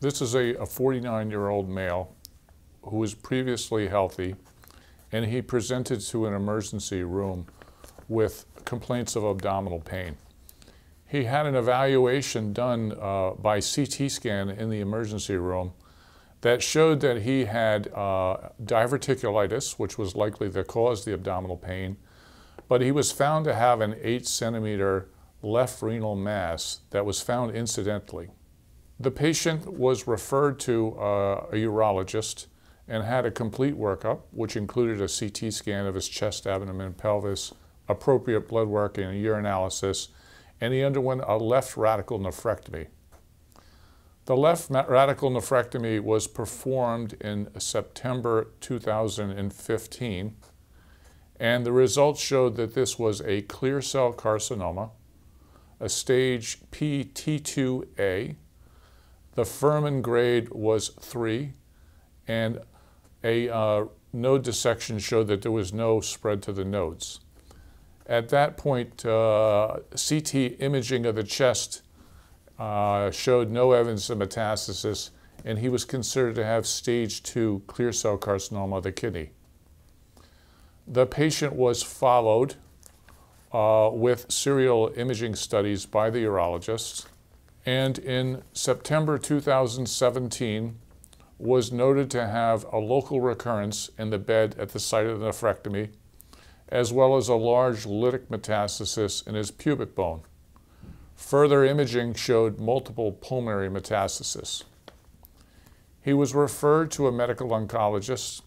This is a 49 year old male who was previously healthy, and he presented to an emergency room with complaints of abdominal pain. He had an evaluation done uh, by CT scan in the emergency room that showed that he had uh, diverticulitis, which was likely the cause of the abdominal pain, but he was found to have an 8 centimeter left renal mass that was found incidentally. The patient was referred to uh, a urologist and had a complete workup, which included a CT scan of his chest, abdomen, and pelvis, appropriate blood work, and a urinalysis, and he underwent a left radical nephrectomy. The left radical nephrectomy was performed in September 2015, and the results showed that this was a clear cell carcinoma, a stage PT2A. The Fuhrman grade was 3, and a uh, node dissection showed that there was no spread to the nodes. At that point, uh, CT imaging of the chest uh, showed no evidence of metastasis, and he was considered to have stage two clear cell carcinoma of the kidney. The patient was followed uh, with serial imaging studies by the urologist, and in September 2017 was noted to have a local recurrence in the bed at the site of the nephrectomy as well as a large lytic metastasis in his pubic bone. Further imaging showed multiple pulmonary metastasis. He was referred to a medical oncologist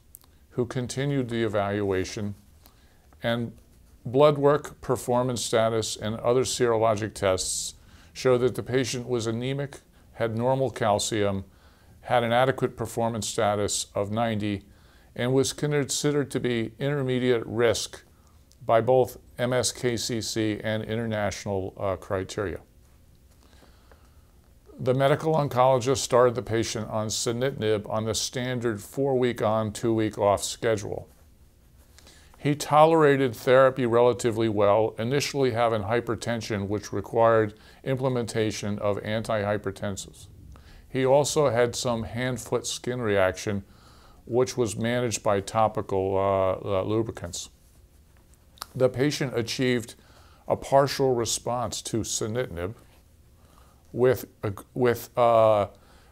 who continued the evaluation and blood work, performance status, and other serologic tests showed that the patient was anemic, had normal calcium, had an adequate performance status of 90, and was considered to be intermediate risk by both MSKCC and international uh, criteria. The medical oncologist started the patient on sunitinib on the standard four week on, two week off schedule. He tolerated therapy relatively well, initially having hypertension, which required implementation of antihypertensives. He also had some hand foot skin reaction, which was managed by topical uh, uh, lubricants the patient achieved a partial response to sunitinib with, with uh,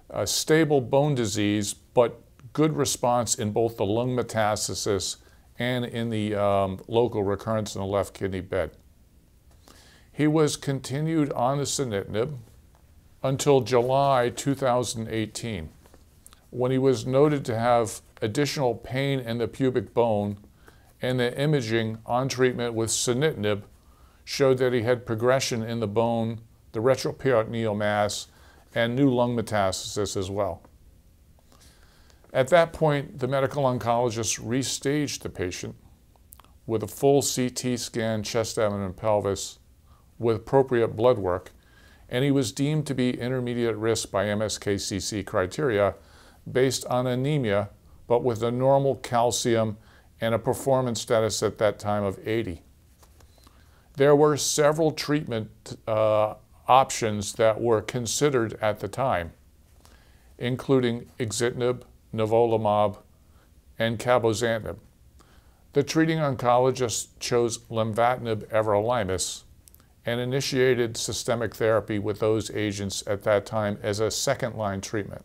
a stable bone disease, but good response in both the lung metastasis and in the um, local recurrence in the left kidney bed. He was continued on the sunitinib until July 2018, when he was noted to have additional pain in the pubic bone and the imaging on treatment with sunitinib showed that he had progression in the bone, the retroperitoneal mass, and new lung metastasis as well. At that point, the medical oncologist restaged the patient with a full CT scan, chest, abdomen, and pelvis with appropriate blood work, and he was deemed to be intermediate risk by MSKCC criteria based on anemia, but with a normal calcium and a performance status at that time of 80. There were several treatment uh, options that were considered at the time, including axitinib, nivolumab, and cabozantinib. The treating oncologist chose lenvatinib everolimus and initiated systemic therapy with those agents at that time as a second line treatment.